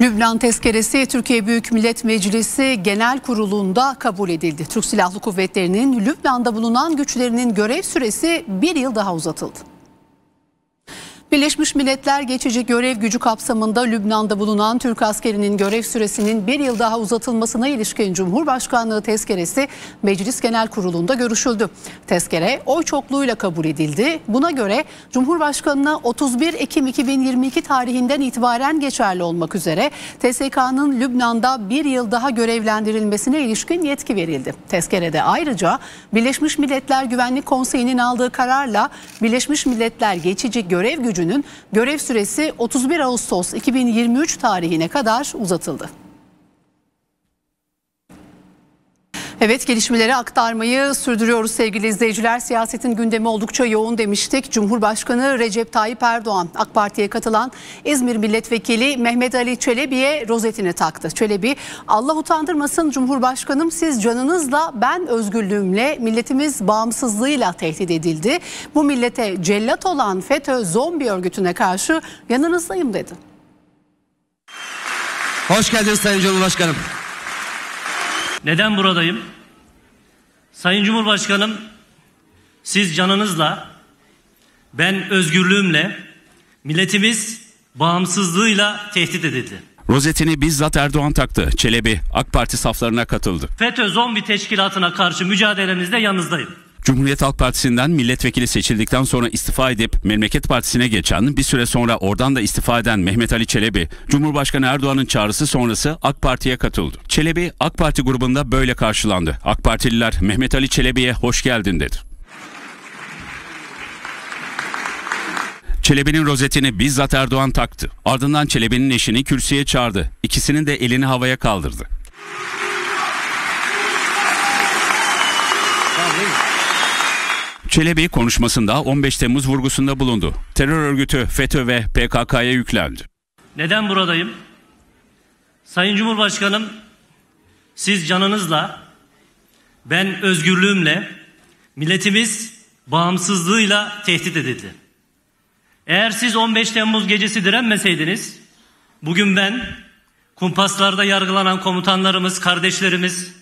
Lübnan tezkeresi Türkiye Büyük Millet Meclisi Genel Kurulu'nda kabul edildi. Türk Silahlı Kuvvetleri'nin Lübnan'da bulunan güçlerinin görev süresi bir yıl daha uzatıldı. Birleşmiş Milletler geçici görev gücü kapsamında Lübnan'da bulunan Türk askerinin görev süresinin bir yıl daha uzatılmasına ilişkin Cumhurbaşkanlığı tezkeresi Meclis Genel Kurulu'nda görüşüldü. Tezkere oy çokluğuyla kabul edildi. Buna göre Cumhurbaşkanı'na 31 Ekim 2022 tarihinden itibaren geçerli olmak üzere TSK'nın Lübnan'da bir yıl daha görevlendirilmesine ilişkin yetki verildi. Tezkerede ayrıca Birleşmiş Milletler Güvenlik Konseyi'nin aldığı kararla Birleşmiş Milletler geçici görev gücü gücünün görev süresi 31 Ağustos 2023 tarihine kadar uzatıldı. Evet gelişmeleri aktarmayı sürdürüyoruz sevgili izleyiciler. Siyasetin gündemi oldukça yoğun demiştik. Cumhurbaşkanı Recep Tayyip Erdoğan AK Parti'ye katılan İzmir Milletvekili Mehmet Ali Çelebi'ye rozetini taktı. Çelebi Allah utandırmasın Cumhurbaşkanım siz canınızla ben özgürlüğümle milletimiz bağımsızlığıyla tehdit edildi. Bu millete cellat olan FETÖ zombi örgütüne karşı yanınızdayım dedi. Hoş geldiniz Sayın Cumhurbaşkanım. Neden buradayım? Sayın Cumhurbaşkanım, siz canınızla, ben özgürlüğümle, milletimiz bağımsızlığıyla tehdit edildi. Rozetini bizzat Erdoğan taktı. Çelebi AK Parti saflarına katıldı. FETÖ zombi teşkilatına karşı mücadelemizde yanınızdayım. Cumhuriyet Halk Partisi'nden milletvekili seçildikten sonra istifa edip Memleket Partisi'ne geçen bir süre sonra oradan da istifa eden Mehmet Ali Çelebi, Cumhurbaşkanı Erdoğan'ın çağrısı sonrası AK Parti'ye katıldı. Çelebi AK Parti grubunda böyle karşılandı. AK Partililer Mehmet Ali Çelebi'ye hoş geldin dedi. Çelebi'nin rozetini bizzat Erdoğan taktı. Ardından Çelebi'nin eşini kürsüye çağırdı. İkisinin de elini havaya kaldırdı. Çelebi konuşmasında 15 Temmuz vurgusunda bulundu. Terör örgütü FETÖ ve PKK'ya yüklendi. Neden buradayım? Sayın Cumhurbaşkanım, siz canınızla, ben özgürlüğümle, milletimiz bağımsızlığıyla tehdit edildi. Eğer siz 15 Temmuz gecesi direnmeseydiniz, bugün ben, kumpaslarda yargılanan komutanlarımız, kardeşlerimiz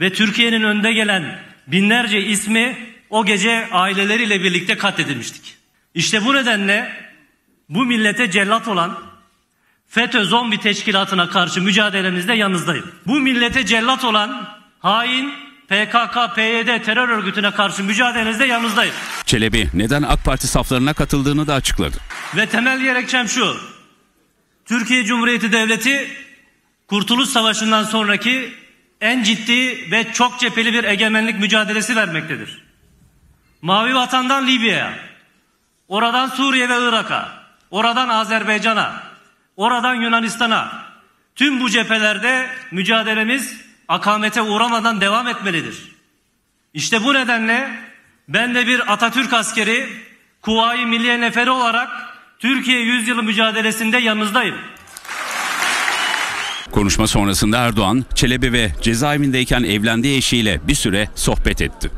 ve Türkiye'nin önde gelen binlerce ismi o gece aileleriyle birlikte katledilmiştik. İşte bu nedenle bu millete cellat olan FETÖ zombi teşkilatına karşı mücadelemizde yanınızdayım. Bu millete cellat olan hain PKK, PYD terör örgütüne karşı mücadelenizde yanınızdayım. Çelebi neden AK Parti saflarına katıldığını da açıkladı. Ve temel gerekçem şu. Türkiye Cumhuriyeti Devleti Kurtuluş Savaşı'ndan sonraki en ciddi ve çok cepheli bir egemenlik mücadelesi vermektedir. Mavi Vatan'dan Libya'ya, oradan Suriye ve Irak'a, oradan Azerbaycan'a, oradan Yunanistan'a tüm bu cephelerde mücadelemiz akamete uğramadan devam etmelidir. İşte bu nedenle ben de bir Atatürk askeri, Kuvayi Milliye Neferi olarak Türkiye Yüzyılı mücadelesinde yanınızdayım. Konuşma sonrasında Erdoğan, Çelebi ve cezaevindeyken evlendiği eşiyle bir süre sohbet etti.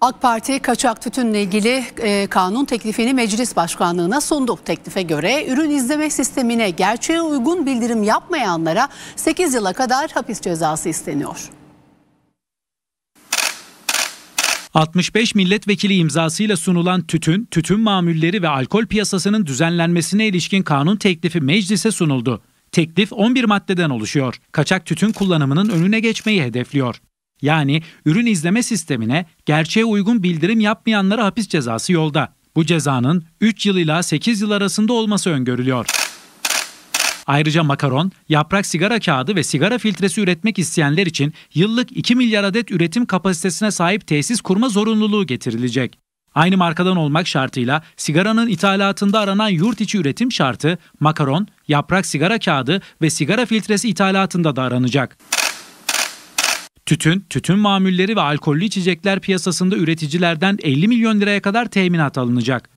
AK Parti kaçak tütünle ilgili e, kanun teklifini meclis başkanlığına sundu. Teklife göre ürün izleme sistemine gerçeğe uygun bildirim yapmayanlara 8 yıla kadar hapis cezası isteniyor. 65 milletvekili imzasıyla sunulan tütün, tütün mamulleri ve alkol piyasasının düzenlenmesine ilişkin kanun teklifi meclise sunuldu. Teklif 11 maddeden oluşuyor. Kaçak tütün kullanımının önüne geçmeyi hedefliyor. Yani ürün izleme sistemine gerçeğe uygun bildirim yapmayanlara hapis cezası yolda. Bu cezanın 3 yıl ila 8 yıl arasında olması öngörülüyor. Ayrıca makaron, yaprak sigara kağıdı ve sigara filtresi üretmek isteyenler için yıllık 2 milyar adet üretim kapasitesine sahip tesis kurma zorunluluğu getirilecek. Aynı markadan olmak şartıyla sigaranın ithalatında aranan yurt içi üretim şartı makaron, yaprak sigara kağıdı ve sigara filtresi ithalatında da aranacak. Tütün, tütün mamulleri ve alkollü içecekler piyasasında üreticilerden 50 milyon liraya kadar teminat alınacak.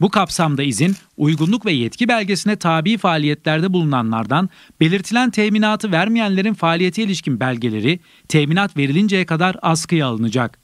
Bu kapsamda izin, uygunluk ve yetki belgesine tabi faaliyetlerde bulunanlardan belirtilen teminatı vermeyenlerin faaliyete ilişkin belgeleri teminat verilinceye kadar askıya alınacak.